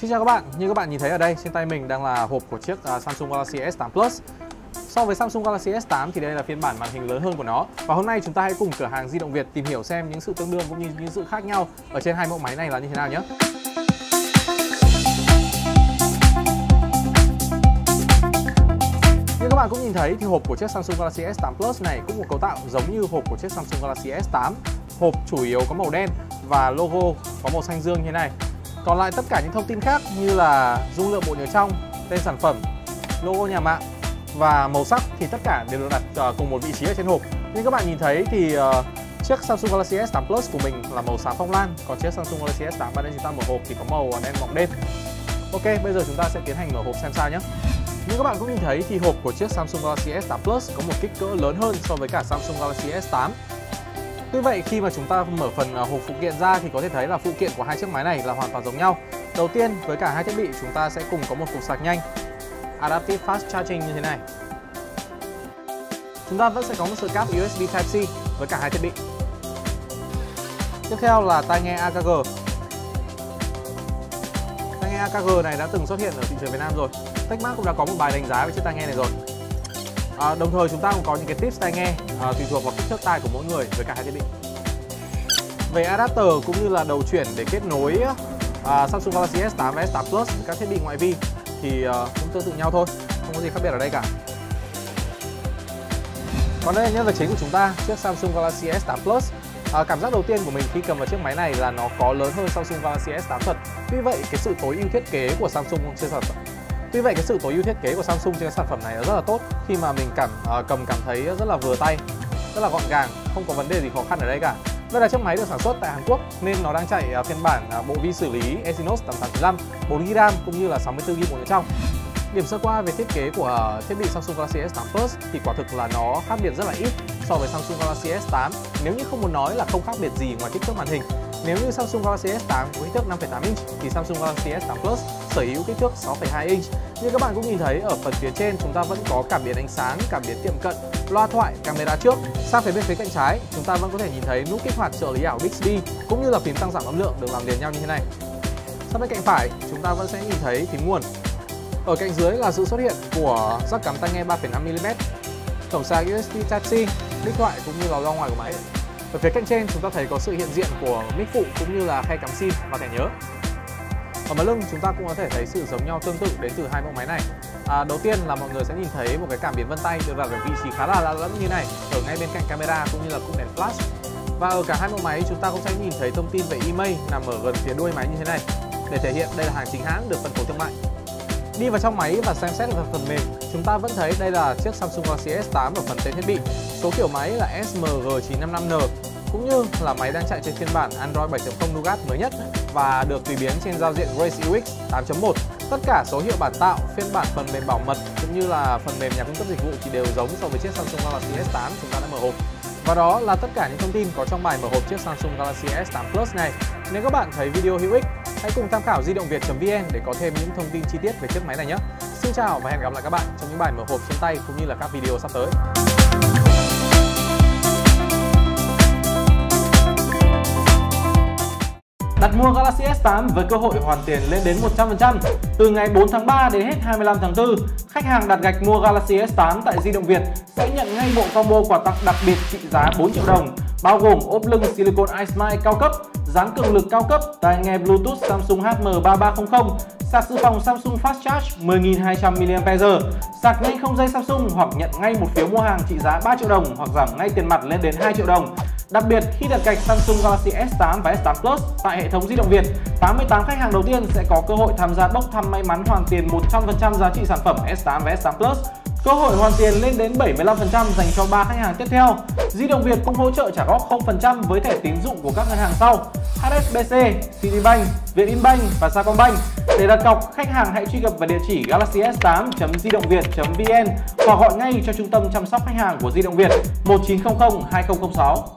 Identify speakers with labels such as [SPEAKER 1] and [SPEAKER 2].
[SPEAKER 1] Xin chào các bạn, như các bạn nhìn thấy ở đây trên tay mình đang là hộp của chiếc à, Samsung Galaxy S8 Plus. So với Samsung Galaxy S8 thì đây là phiên bản màn hình lớn hơn của nó. Và hôm nay chúng ta hãy cùng cửa hàng di động Việt tìm hiểu xem những sự tương đương cũng như những sự khác nhau ở trên hai mẫu máy này là như thế nào nhé. Như các bạn cũng nhìn thấy thì hộp của chiếc Samsung Galaxy S8 Plus này cũng có cấu tạo giống như hộp của chiếc Samsung Galaxy S8 Hộp chủ yếu có màu đen và logo có màu xanh dương như thế này còn lại tất cả những thông tin khác như là dung lượng bộ nhớ trong, tên sản phẩm, logo nhà mạng và màu sắc thì tất cả đều được đặt ờ, cùng một vị trí ở trên hộp. Như các bạn nhìn thấy thì uh, chiếc Samsung Galaxy S8 Plus của mình là màu xám phong lan, còn chiếc Samsung Galaxy S8 ban nãy chúng ta mở hộp thì có màu đen mỏng đêm. Ok, bây giờ chúng ta sẽ tiến hành mở hộp xem sao nhé. Như các bạn cũng nhìn thấy thì hộp của chiếc Samsung Galaxy S8 Plus có một kích cỡ lớn hơn so với cả Samsung Galaxy S8 Tuy vậy khi mà chúng ta mở phần à, hộp phụ kiện ra thì có thể thấy là phụ kiện của hai chiếc máy này là hoàn toàn giống nhau. Đầu tiên, với cả hai thiết bị, chúng ta sẽ cùng có một cục sạc nhanh Adaptive Fast Charging như thế này. Chúng ta vẫn sẽ có một sợi cáp USB Type-C với cả hai thiết bị. Tiếp theo là tai nghe AKG. Tai nghe AKG này đã từng xuất hiện ở thị trường Việt Nam rồi. Techmark cũng đã có một bài đánh giá về chiếc tai nghe này rồi. À, đồng thời chúng ta cũng có những cái tips tai nghe à, tùy thuộc vào kích thước tai của mỗi người với cả hai thiết bị. Về adapter cũng như là đầu chuyển để kết nối à, Samsung Galaxy S8 và S8 Plus với các thiết bị ngoại vi thì à, cũng tương tự nhau thôi, không có gì khác biệt ở đây cả. Còn đây là nhân vật chính của chúng ta, chiếc Samsung Galaxy S8 Plus. À, cảm giác đầu tiên của mình khi cầm vào chiếc máy này là nó có lớn hơn Samsung Galaxy S8 thật. Tuy vậy, cái sự tối ưu thiết kế của Samsung trên sản phẩm Tuy vậy cái sự tối ưu thiết kế của Samsung trên cái sản phẩm này rất là tốt khi mà mình cảm uh, cầm cảm thấy rất là vừa tay, rất là gọn gàng, không có vấn đề gì khó khăn ở đây cả. Đây là chiếc máy được sản xuất tại Hàn Quốc nên nó đang chạy uh, phiên bản uh, bộ vi xử lý Exynos 8895, 4GB RAM cũng như là 64GB bộ nhớ trong. Điểm sơ qua về thiết kế của thiết bị Samsung Galaxy S8 Plus thì quả thực là nó khác biệt rất là ít so với Samsung Galaxy S8 nếu như không muốn nói là không khác biệt gì ngoài kích thước màn hình nếu như Samsung Galaxy S8 có kích thước 5,8 inch thì Samsung Galaxy S8 Plus sở hữu kích thước 6,2 inch. Như các bạn cũng nhìn thấy ở phần phía trên chúng ta vẫn có cảm biến ánh sáng, cảm biến tiệm cận, loa thoại, camera trước. Sang phía bên phía cạnh trái, chúng ta vẫn có thể nhìn thấy nút kích hoạt trợ lý ảo Bixby cũng như là phím tăng giảm âm lượng được làm liền nhau như thế này. Sang bên cạnh phải, chúng ta vẫn sẽ nhìn thấy phím nguồn. Ở cạnh dưới là sự xuất hiện của jack cắm tai nghe 3,5 mm, cổng sạc USB Type-C, đích thoại cũng như là loa ngoài của máy. Ở phía cạnh trên chúng ta thấy có sự hiện diện của mic phụ cũng như là khe cắm sim và thẻ nhớ. Ở mặt lưng chúng ta cũng có thể thấy sự giống nhau tương tự đến từ hai mẫu máy này. À, đầu tiên là mọi người sẽ nhìn thấy một cái cảm biến vân tay được đặt ở vị trí khá là lạ lẫm như này ở ngay bên cạnh camera cũng như là cụm đèn flash. Và ở cả hai mẫu máy chúng ta cũng sẽ nhìn thấy thông tin về email nằm ở gần phía đuôi máy như thế này để thể hiện đây là hàng chính hãng được phân phối thương mại. Đi vào trong máy và xem xét về phần mềm, chúng ta vẫn thấy đây là chiếc Samsung Galaxy S8 ở phần tên thiết bị. Số kiểu máy là SMG955N cũng như là máy đang chạy trên phiên bản Android 7.0 Nougat mới nhất và được tùy biến trên giao diện Grace UX 8.1. Tất cả số hiệu bản tạo, phiên bản phần mềm bảo mật cũng như là phần mềm nhà cung cấp dịch vụ thì đều giống so với chiếc Samsung Galaxy S8 chúng ta đã mở hộp. Và đó là tất cả những thông tin có trong bài mở hộp chiếc Samsung Galaxy S8 Plus này. Nếu các bạn thấy video hữu ích, hãy cùng tham khảo di động việt.vn để có thêm những thông tin chi tiết về chiếc máy này nhé. Xin chào và hẹn gặp lại các bạn trong những bài mở hộp trên tay cũng như là các video sắp tới. Đặt mua Galaxy S8 với cơ hội hoàn tiền lên đến 100% từ ngày 4 tháng 3 đến hết 25 tháng 4. Khách hàng đặt gạch mua Galaxy S8 tại Di động Việt sẽ nhận ngay bộ combo quà tặng đặc biệt trị giá 4 triệu đồng, bao gồm ốp lưng silicon iSmile cao cấp, dán cường lực cao cấp, tai nghe Bluetooth Samsung HM3300, sạc dự phòng Samsung Fast Charge 10.200 mAh, sạc nhanh không dây Samsung hoặc nhận ngay một phiếu mua hàng trị giá 3 triệu đồng hoặc giảm ngay tiền mặt lên đến 2 triệu đồng. Đặc biệt, khi đặt cạch Samsung Galaxy S8 và S8 Plus tại hệ thống di động Việt, 88 khách hàng đầu tiên sẽ có cơ hội tham gia bốc thăm may mắn hoàn tiền 100% giá trị sản phẩm S8 và S8 Plus. Cơ hội hoàn tiền lên đến 75% dành cho 3 khách hàng tiếp theo. Di động Việt cũng hỗ trợ trả góp 0% với thẻ tín dụng của các ngân hàng sau: HSBC, Citibank, Vietinbank và Sacombank. Để đặt cọc, khách hàng hãy truy cập vào địa chỉ galaxy s8.didongviet.vn hoặc gọi ngay cho trung tâm chăm sóc khách hàng của Di động Việt 1900 2006.